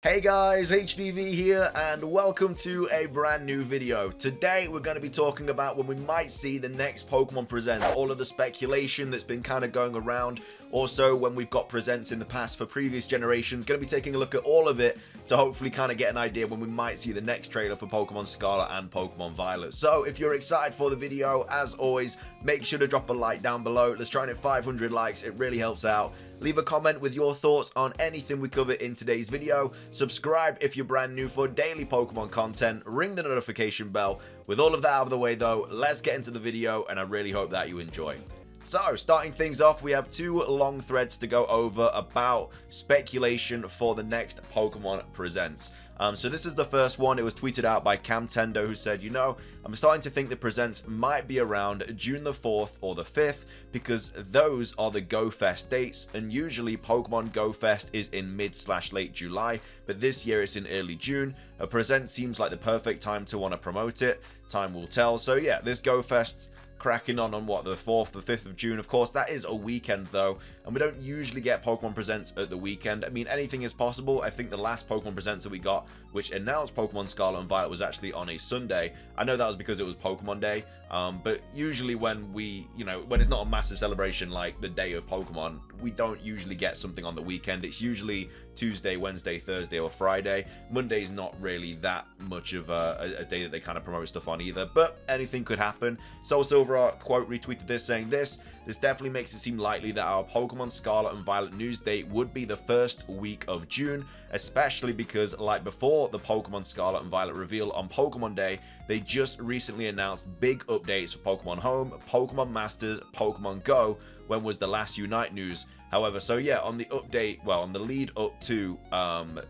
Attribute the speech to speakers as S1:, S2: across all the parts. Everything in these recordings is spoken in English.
S1: Hey guys, HDvee here and welcome to a brand new video. Today we're going to be talking about when we might see the next Pokemon Presents, all of the speculation that's been kind of going around, also when we've got presents in the past for previous generations, going to be taking a look at all of it to hopefully kind of get an idea when we might see the next trailer for Pokemon Scarlet and Pokemon Violet. So if you're excited for the video, as always, make sure to drop a like down below. Let's try and hit 500 likes, it really helps out. Leave a comment with your thoughts on anything we cover in today's video. Subscribe if you're brand new for daily Pokemon content. Ring the notification bell. With all of that out of the way though, let's get into the video and I really hope that you enjoy. So, starting things off, we have two long threads to go over about speculation for the next Pokemon Presents. Um, so this is the first one. It was tweeted out by Camtendo who said, you know, I'm starting to think the presents might be around June the 4th or the 5th because those are the Go Fest dates and usually Pokemon Go Fest is in mid slash late July but this year it's in early June. A present seems like the perfect time to want to promote it. Time will tell. So yeah, this Go Fest cracking on on what the 4th the 5th of June. Of course that is a weekend though and we don't usually get Pokemon Presents at the weekend. I mean anything is possible. I think the last Pokemon Presents that we got which announced Pokemon Scarlet and Violet was actually on a Sunday. I know that was because it was Pokemon Day um, but usually when we, you know, when it's not a massive celebration like the day of Pokemon, we don't usually get something on the weekend. It's usually Tuesday, Wednesday, Thursday, or Friday. Monday's not really that much of a, a, day that they kind of promote stuff on either, but anything could happen. Soul Silver quote retweeted this saying this, this definitely makes it seem likely that our Pokemon Scarlet and Violet news date would be the first week of June, especially because, like before the Pokemon Scarlet and Violet reveal on Pokemon Day, they just recently announced big updates for Pokemon Home, Pokemon Masters, Pokemon Go, when was the last Unite news. However, so yeah, on the update, well, on the lead up to um,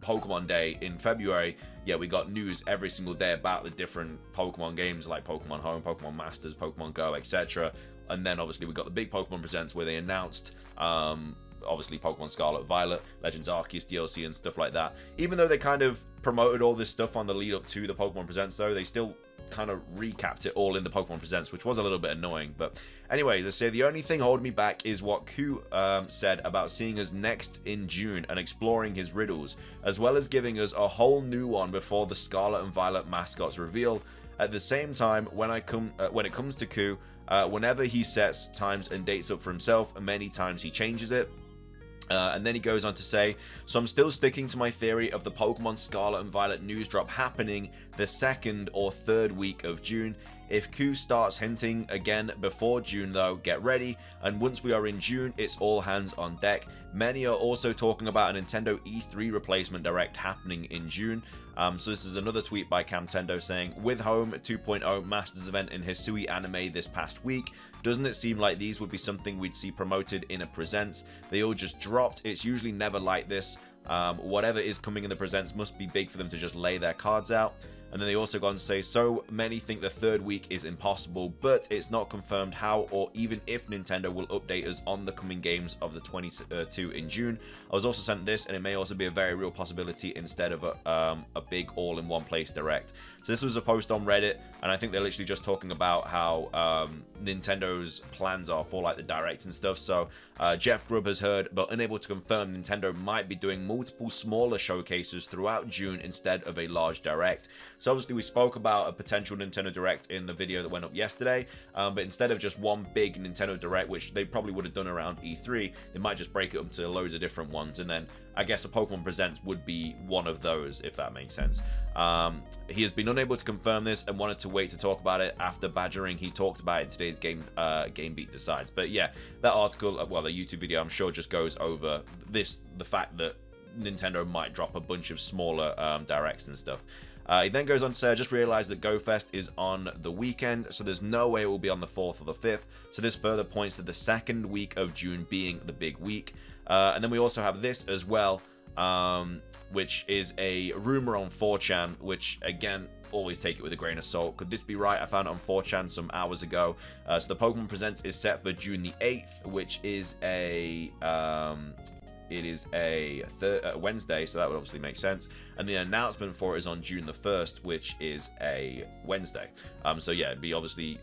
S1: Pokemon Day in February, yeah, we got news every single day about the different Pokemon games like Pokemon Home, Pokemon Masters, Pokemon Go, etc. And then obviously we got the big Pokemon Presents where they announced um, obviously Pokemon Scarlet Violet, Legends Arceus DLC and stuff like that. Even though they kind of promoted all this stuff on the lead up to the Pokemon Presents though, they still kind of recapped it all in the Pokemon Presents, which was a little bit annoying. But anyway, they say the only thing holding me back is what Ku um, said about seeing us next in June and exploring his riddles, as well as giving us a whole new one before the Scarlet and Violet mascots reveal. At the same time, when I come uh, when it comes to Ku, uh, whenever he sets times and dates up for himself, many times he changes it. Uh, and then he goes on to say, so I'm still sticking to my theory of the Pokemon Scarlet and Violet news drop happening the second or third week of June. If Ku starts hinting again before June though, get ready, and once we are in June, it's all hands on deck. Many are also talking about a Nintendo E3 replacement direct happening in June. Um, so this is another tweet by Camtendo saying, with Home 2.0 Masters event in Hisui anime this past week, doesn't it seem like these would be something we'd see promoted in a Presents? They all just dropped. It's usually never like this. Um, whatever is coming in the Presents must be big for them to just lay their cards out. And then they also go on to say, so many think the third week is impossible, but it's not confirmed how or even if Nintendo will update us on the coming games of the 22 in June. I was also sent this, and it may also be a very real possibility instead of a, um, a big all-in-one place direct. So this was a post on Reddit, and I think they're literally just talking about how um, Nintendo's plans are for like the direct and stuff. So uh, Jeff Grubb has heard, but unable to confirm, Nintendo might be doing multiple smaller showcases throughout June instead of a large direct. So obviously we spoke about a potential Nintendo Direct in the video that went up yesterday, um, but instead of just one big Nintendo Direct, which they probably would have done around E3, they might just break it up into loads of different ones, and then I guess a Pokemon Presents would be one of those, if that makes sense. Um, he has been unable to confirm this and wanted to wait to talk about it after badgering he talked about it in today's game uh, GamesBeat Decides. But yeah, that article, uh, well, the YouTube video, I'm sure just goes over this the fact that Nintendo might drop a bunch of smaller um, directs and stuff. Uh, he then goes on to say, I just realized that GoFest is on the weekend, so there's no way it will be on the 4th or the 5th. So this further points to the second week of June being the big week. Uh, and then we also have this as well, um, which is a rumor on 4chan, which again, always take it with a grain of salt. Could this be right? I found it on 4chan some hours ago. Uh, so the Pokemon Presents is set for June the 8th, which is a um, it is a uh, Wednesday, so that would obviously make sense. And the announcement for it is on June the 1st, which is a Wednesday. Um, so yeah, it'd be obviously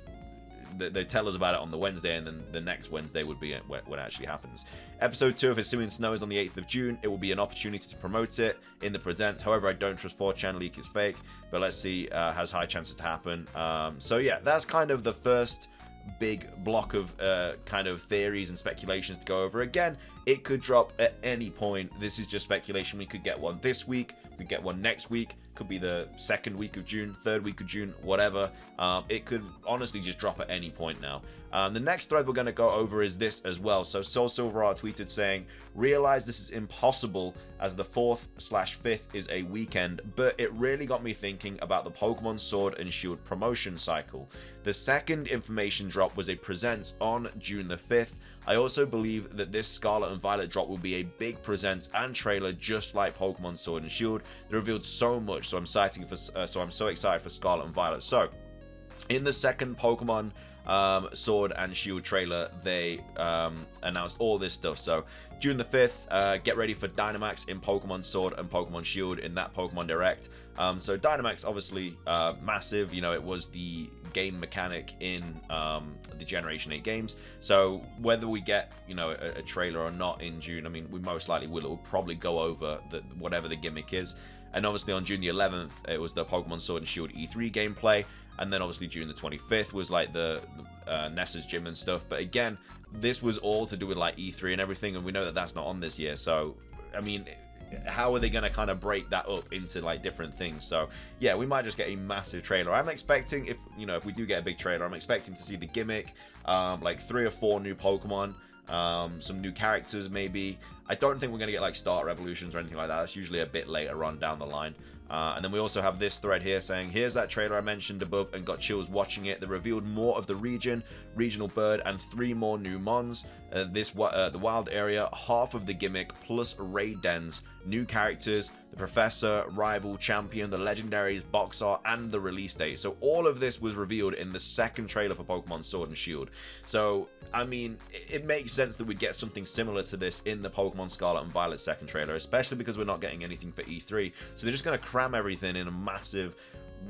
S1: they, tell us about it on the Wednesday, and then the next Wednesday would be when, it actually happens. Episode 2 of Hisuian Snow is on the 8th of June. It will be an opportunity to promote it in the Presents. However, I don't trust 4chan leak is fake, but let's see, uh, has high chances to happen. Um, so yeah, that's kind of the first big block of uh, kind of theories and speculations to go over. Again, it could drop at any point. This is just speculation. We could get one this week, we get one next week. Could be the second week of June, third week of June, whatever. Um, it could honestly just drop at any point now. Um, the next thread we're going to go over is this as well. So Soul Silverar tweeted saying, "Realize this is impossible as the fourth slash fifth is a weekend, but it really got me thinking about the Pokemon Sword and Shield promotion cycle. The second information drop was a presents on June the 5th. I also believe that this Scarlet and Violet drop will be a big presents and trailer, just like Pokemon Sword and Shield. They revealed so much, so I'm excited for, uh, so I'm so excited for Scarlet and Violet. So, in the second Pokemon um, Sword and Shield trailer, they um, announced all this stuff. So June the 5th, uh, get ready for Dynamax in Pokemon Sword and Pokemon Shield in that Pokemon Direct. Um, so Dynamax, obviously uh, massive. You know, it was the game mechanic in um, the Generation 8 games. So whether we get, you know, a, a, trailer or not in June, I mean, we most likely will. It will probably go over the, whatever the gimmick is. And obviously on June the 11th, it was the Pokemon Sword and Shield E3 gameplay. And then obviously June the 25th was like the, uh, Nessa's gym and stuff. But again, this was all to do with like E3 and everything. And we know that that's not on this year. So, I mean, how are they going to kind of break that up into like different things so yeah we might just get a massive trailer i'm expecting if you know if we do get a big trailer i'm expecting to see the gimmick um, like three or four new pokemon um, some new characters maybe i don't think we're going to get like starter evolutions or anything like that that's usually a bit later on down the line uh, and then we also have this thread here saying, here's that trailer I mentioned above and got chills watching it. They revealed more of the region, regional bird, and three more new mons. Uh, this uh, the wild area, half of the gimmick, plus raid dens, new characters, the professor, rival, champion, the legendaries, boxer, and the release date. So all of this was revealed in the second trailer for Pokemon Sword and Shield. So I mean, it makes sense that we'd get something similar to this in the Pokemon Scarlet and Violet second trailer, especially because we're not getting anything for E3. So they're just going to cram everything in a massive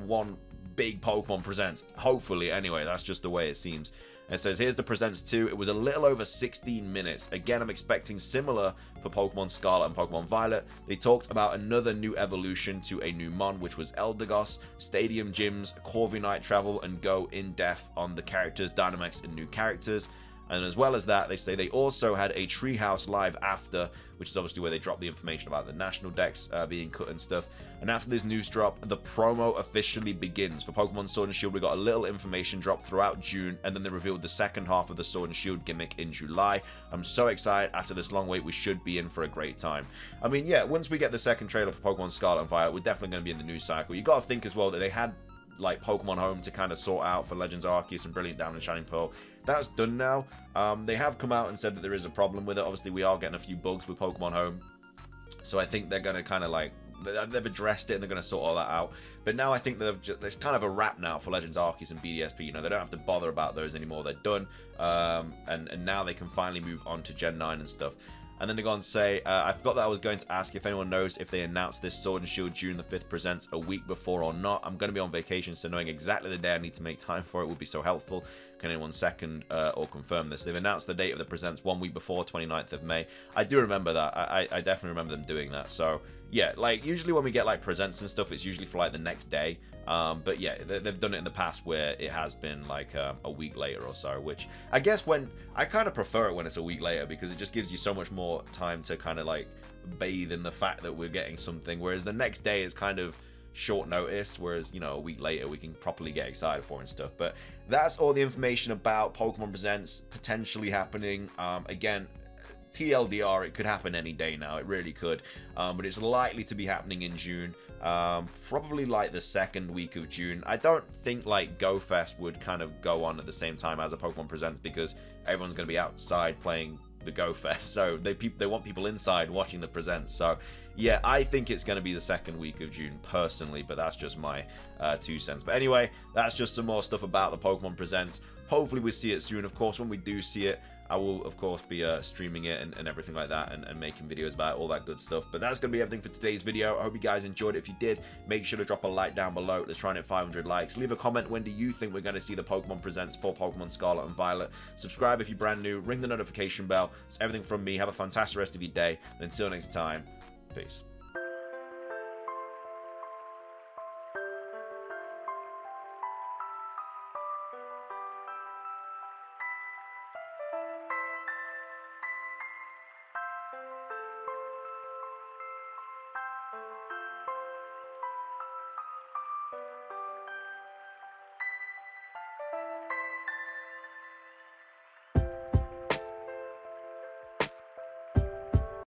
S1: one big Pokemon Presents. Hopefully, anyway, that's just the way it seems. It says, here's the Presents 2. It was a little over 16 minutes. Again, I'm expecting similar for Pokemon Scarlet and Pokemon Violet. They talked about another new evolution to a new Mon, which was Eldegoss, Stadium Gyms, Corviknight Travel, and go in depth on the characters, Dynamax, and new characters. And as well as that, they say they also had a Treehouse live after, which is obviously where they dropped the information about the National Dex uh, being cut and stuff. And after this news drop, the promo officially begins. For Pokemon Sword and Shield, we got a little information drop throughout June, and then they revealed the second half of the Sword and Shield gimmick in July. I'm so excited. After this long wait, we should be in for a great time. I mean, yeah, once we get the second trailer for Pokemon Scarlet and Violet, we're definitely going to be in the news cycle. You got to think as well that they had like Pokemon Home to kind of sort out for Legends Arceus and Brilliant Diamond and Shining Pearl. That's done now. Um, they have come out and said that there is a problem with it. Obviously, we are getting a few bugs with Pokemon Home. So I think they're going to kind of like they've addressed it and they're going to sort all that out. But now I think that just, it's kind of a wrap now for Legends Arceus and BDSP. You know, they don't have to bother about those anymore. They're done, um, and and now they can finally move on to Gen 9 and stuff. And then they go on to say, uh, I forgot that I was going to ask if anyone knows if they announced this Sword and Shield June the 5th presents a week before or not. I'm going to be on vacation, so knowing exactly the day I need to make time for it would be so helpful. Can anyone second uh, or confirm this? They've announced the date of the presents one week before, 29th of May. I do remember that. I, I definitely remember them doing that. So yeah, like usually when we get like presents and stuff, it's usually for like the next day. Um, but yeah, they've done it in the past where it has been like um, a week later or so, which I guess when I kind of prefer it when it's a week later because it just gives you so much more time to kind of like bathe in the fact that we're getting something. Whereas the next day is kind of short notice, whereas you know a week later we can properly get excited for and stuff. But that's all the information about Pokemon Presents potentially happening. Um, again, TLDR, it could happen any day now. It really could. Um, but it's likely to be happening in June. Um, probably like the second week of June. I don't think like Go Fest would kind of go on at the same time as a Pokemon Presents because everyone's going to be outside playing the Go Fest. So they they want people inside watching the presents. So yeah, I think it's going to be the second week of June personally, but that's just my uh, two cents. But anyway, that's just some more stuff about the Pokemon Presents. Hopefully we see it soon. Of course, when we do see it, I will, of course, be uh, streaming it and, and, everything like that and, and, making videos about all that good stuff. But that's going to be everything for today's video. I hope you guys enjoyed it. If you did, make sure to drop a like down below. Let's try and hit 500 likes. Leave a comment. When do you think we're going to see the Pokemon Presents for Pokemon Scarlet and Violet? Subscribe if you're brand new. Ring the notification bell. It's everything from me. Have a fantastic rest of your day. And until next time, peace.